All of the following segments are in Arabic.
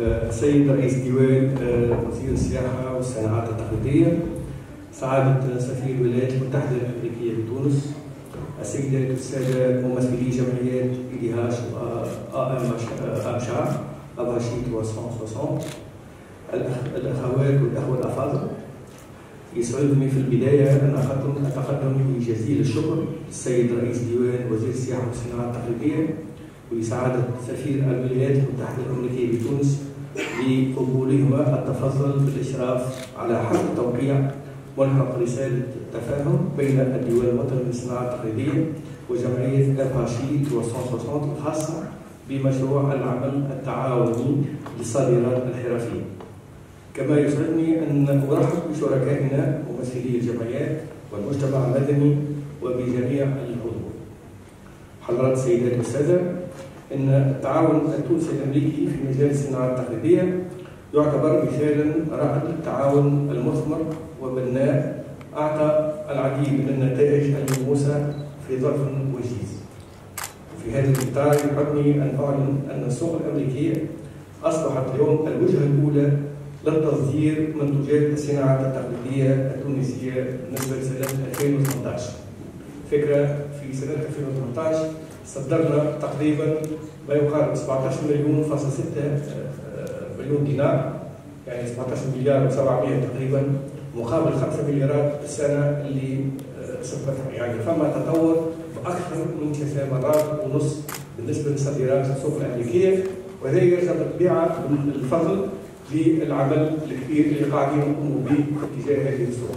السيد رئيس ديوان وزير السياحة والصناعات التقليدية سعادة سفير الولايات المتحدة الأمريكية بتونس السيدات والسادة ممثلي جمعيات إديهاش وآم شعب أباشيت صوصون الأخوات والأخوة الأفاضل. يسعدني في البداية أن أتقدم بجزيل الشكر للسيد رئيس ديوان وزير السياحة والصناعات التقليدية. ولسعادة سفير الولايات المتحدة الأمريكية بتونس لقبولهما التفضل بالإشراف على حفل توقيع ملحق رسالة تفاهم بين الدول الوطني للصناعة التقليدية وجمعية افاشي 360 الخاصة بمشروع العمل التعاوني للصادرات الحرفية. كما يسعدني أن أرحب بشركائنا ممثلي الجمعيات والمجتمع المدني وبجميع الحضور. حضرات السيدات والسادة أن التعاون التونسي الأمريكي في مجال الصناعة التقليدية يعتبر مثالا رائع للتعاون المثمر وبناء أعطى العديد من النتائج الملموسة في ظرف وجيز. وفي هذا الإطار يحبني أن أعلن أن السوق الأمريكية أصبحت اليوم الوجهة الأولى لتصدير منتوجات الصناعة التقليدية التونسية بالنسبة لسنة 2018. فكرة في سنة 2018 صدرنا تقريبا ما يقارب 17 مليون فاصل 6 مليون دينار. يعني 17 مليار و700 تقريبا مقابل 5 مليارات السنة اللي سبقتها يعني فما تطور بأكثر من ثلاث مرات ونص بالنسبة لصادرات السوق الأمريكية. وهذا يرجع بالطبيعه الفضل للعمل الكبير اللي قاعدين نقوموا به اتجاه هذه السوق.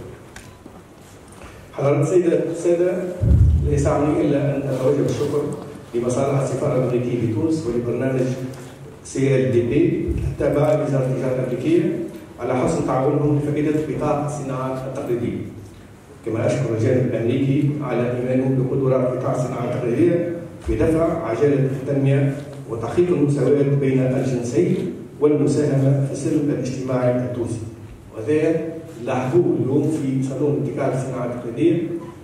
حضرات السيدة السادة لا يسعني إلا أن أتوجه بالشكر لمصالح السفارة الأمريكية في تونس ولبرنامج CLDP التابع لوزارة التجارة الأمريكية على حسن تعاونهم لفائدة قطاع الصناعات التقليدية. كما أشكر الجانب الأمريكي على إيمانه بقدرات قطاع الصناعة التقليدية في دفع عجلة التنمية وتحقيق المساواة بين الجنسين والمساهمة في السلم الاجتماعي التونسي. وهذا لاحظوه اليوم في صالون ابتكار الصناعة التقليدية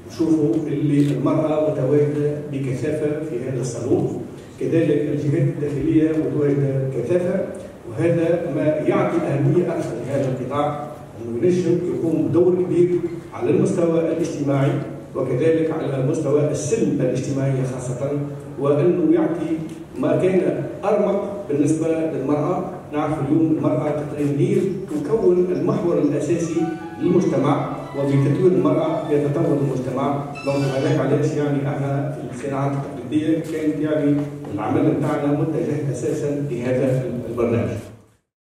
وشوفوا اللي المرأة متواجدة بكثافة في هذا الصالون. كذلك الجهات الداخلية متواجدة كثافة وهذا ما يعطي أهمية أكثر لهذا القطاع أنه ينجم يقوم بدور كبير على المستوى الاجتماعي وكذلك على مستوى السلم الاجتماعي خاصة وأنه يعطي ما كان أرمق بالنسبة للمرأة نعرف اليوم المرأة تقريبا تكون المحور الأساسي للمجتمع وبتطوير المرأة يتطور المجتمع. دونك هذاك علاش يعني إحنا في الصناعات التقليدية كانت يعني العمل بتاعنا متجه أساسا لهذا البرنامج.